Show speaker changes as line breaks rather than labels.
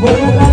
Boruga